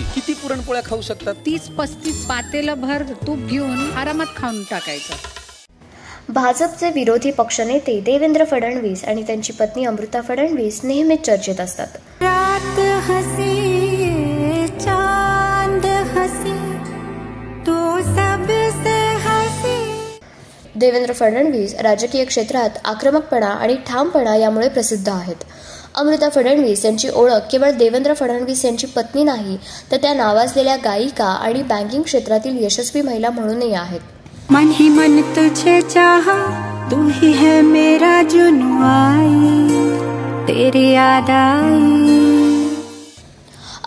किती पुरणपोळ्या खाऊ शकतात? तीस पस्तीस पातेलं भर तूप घेऊन आरामात खाऊन टाकायचं. भाजपचे विरोधी पक्षनेते देवेंद्र फडणवीस आणि त्यांची पत्नी अमृता फडणवीस नेहमीच चर्चेत असतात. रात हसी चांद हसी तो सबसे हसी. देवेंद्र फडणवीस राजकीय क्षेत्रात आक्रमकपणा आणि ठामपणा यामुळे प्रसिद्ध आहेत. अमृता फडणवीस यांची ओळख केवळ देवेंद्र फडणवीस यांची पत्नी नाही तर त्या नावाजलेल्या गायिका आणि बँकिंग क्षेत्रातील यशस्वी महिला म्हणूनही आहेत. मन ही मन तुझे चाहा तू ही है मेरा जुनू आई तेरी याद आई.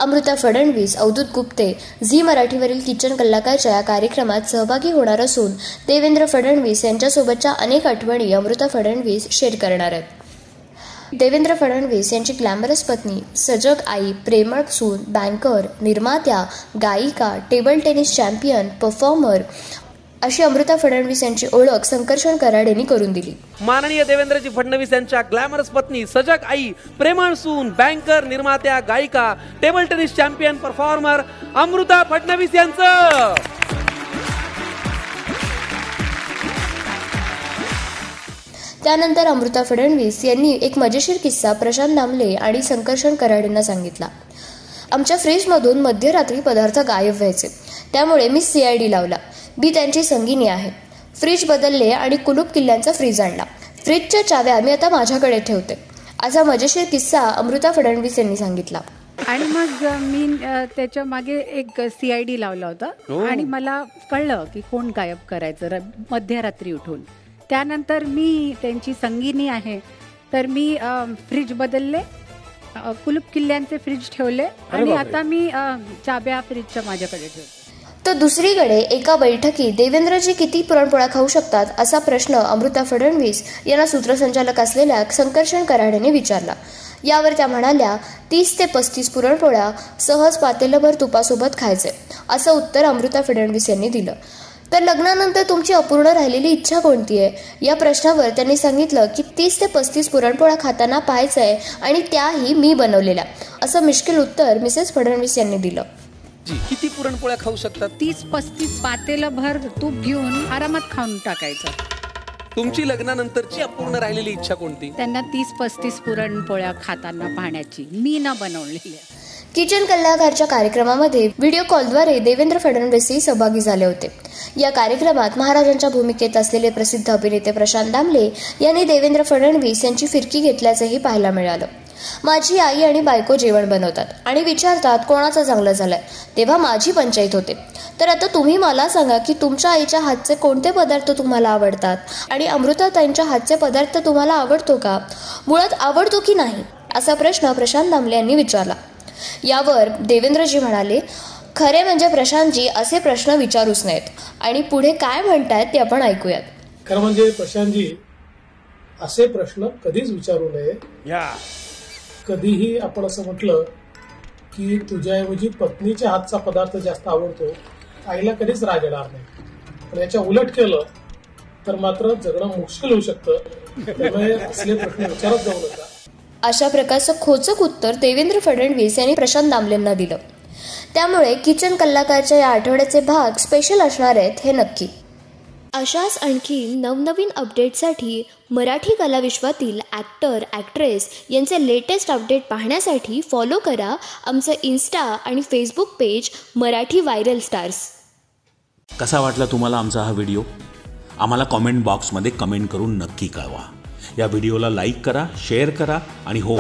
अमृता फडणवीस अवधूत गुप्ते झी मराठीवरील किचन कलाकारच्या या कार्यक्रमात सहभागी होणार असून देवेंद्र फडणवीस यांच्यासोबतच्या अनेक आठवणी अमृता फडणवीस शेअर करणार आहेत. देवेंद्र फडणवीस यांची ग्लॅमरस पत्नी सजग आई प्रेमळ सून बँकर निर्मात्या गायिका टेबल टेनिस चॅम्पियन परफॉर्मर अशी अमृता फडणवीस यांची ओळख संकर्षण कराडेंनी करून दिली. माननीय देवेंद्रजी फडणवीस यांच्या ग्लॅमरस पत्नी सजग आई प्रेमळ सून बँकर निर्मात्या गायिका table tennis champion performer Amruta Fadnavis यांचं! त्यानंतर अमृता फडणवीस यांनी एक मजेशीर किस्सा प्रशांत दामले आणि संकर्षण कराडेंना सांगितला. आमच्या फ्रीजमधून मध्यरात्री पदार्थ गायब व्हायचे. त्यामुळे मी सी आय डी लावला. मी त्यांची संगिनी आहे. फ्रीज बदलले आणि कुलूप किल्ल्यांचा फ्रीज आणला. फ्रीजच्या चाव्या मी आता माझ्याकडे ठेवते. असा मजेशीर किस्सा अमृता फडणवीस यांनी सांगितला. आणि मग मी त्याच्यामागे एक सी आय डी लावला होता. आणि मला कळलं की कोण गायब करायचं मध्यरात्री उठून. त्यानंतर मी त्यांची संगिनी आहे. तर मी फ्रीज बदलले. कुलूप किल्ल्यांचे फ्रीज ठेवले. आणि आता मी चाब्या फ्रीजच्या माझ्याकडे ठेवते. तर दुसरीकडे एका बैठकीत देवेंद्रजी किती पुरणपोळ्या खाऊ शकतात असा प्रश्न अमृता फडणवीस यांना सूत्रसंचालक असलेल्या संकर्षण कराडेने विचारला. यावर त्या म्हणाल्या तीस ते पस्तीस पुरणपोळ्या सहज पातेलभर तुपासोबत खायचे असं उत्तर अमृता फडणवीस यांनी दिलं. तर लग्नानंतर तुमची अपूर्ण राहिलेली इच्छा कोणती आहे? या प्रश्नावर त्यांनी सांगितलं की तीस ते पस्तीस पुरणपोळ्या खाताना पाहायचंय आणि त्याही मी बनवलेल्या. असं मिश्किल उत्तर मिसेस फडणवीस यांनी दिलं. किती पुरणपोळ्या खाऊ शकतात? तीस पस्तीस पातेलं भर तूप घेऊन आरामात खाऊन टाकायचं. तुमची लग्नानंतरची अपूर्ण राहिलेली इच्छा कोणती? त्यांना तीस पस्तीस पुरणपोळ्या खाताना पाहण्याची मी न बनवलेल्या. किचन कलाकारच्या कार्यक्रमामध्ये व्हिडिओ कॉलद्वारे देवेंद्र फडणवीसही सहभागी झाले होते. या कार्यक्रमात महाराजांच्या भूमिकेत असलेले प्रसिद्ध अभिनेते प्रशांत दामले यांनी देवेंद्र फडणवीस यांची फिरकी घेतल्याचंही पाहायला मिळालं. माझी आई आणि बायको जेवण बनवतात आणि विचारतात कोणाचं चांगलं झालंय. तेव्हा माझी पंचायत होते. तर आता तुम्ही मला सांगा की तुमच्या आईच्या हातचे कोणते पदार्थ तुम्हाला आवडतात? आणि अमृताताईंच्या हातचे पदार्थ तुम्हाला आवडतो का? मुळात आवडतो की नाही? असा प्रश्न प्रशांत दामले यांनी विचारला. यावर देवेंद्रजी म्हणाले खरे म्हणजे प्रशांतजी असे प्रश्न विचारूच नयेत. आणि पुढे काय म्हणतायत ते आपण ऐकूयात. खरं म्हणजे प्रशांतजी असे प्रश्न कधीच विचारू नये. या. कधीही आपण असं म्हटलं की तुझ्याऐवजी पत्नीच्या हातचा पदार्थ जास्त आवडतो आईला कधीच राग येणार नाही. पण याच्या उलट केलं तर मात्र जगणं मुश्किल होऊ शकतं. त्यामुळे असले प्रश्न विचारत जाऊ नका. अशा प्रकारचं खोचक उत्तर देवेंद्र फडणवीस यांनी प्रशांत दामलेंना दिलं. त्यामुळे किचन कलाकारच्या या आठवड्याचे भाग स्पेशल असणार आहेत हे नक्की. अशाच आणखी नवनवीन अपडेटसाठी मराठी कलाविश्वातील ॲक्टर ॲक्ट्रेस यांचे लेटेस्ट अपडेट पाहण्यासाठी फॉलो करा आमचं इन्स्टा आणि Facebook page Marathi viral stars कसा वाटला तुम्हाला आमचा हा व्हिडिओ आम्हाला कॉमेंट बॉक्समध्ये कमेंट करून नक्की कळवा. या व्हिडिओला लाईक करा शेअर करा आणि हो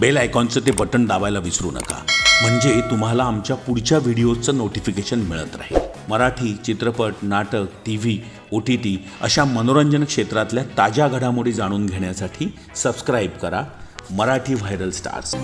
बेल आयकॉनचं ते बटन दाबायला विसरू नका. म्हणजे तुम्हाला आमच्या पुढच्या व्हिडिओचं नोटिफिकेशन मिळत राहील. मराठी चित्रपट नाटक T V O T T अशा मनोरंजन क्षेत्रातल्या ताज्या घडामोडी जाणून घेण्यासाठी सबस्क्राईब करा मराठी व्हायरल स्टार्स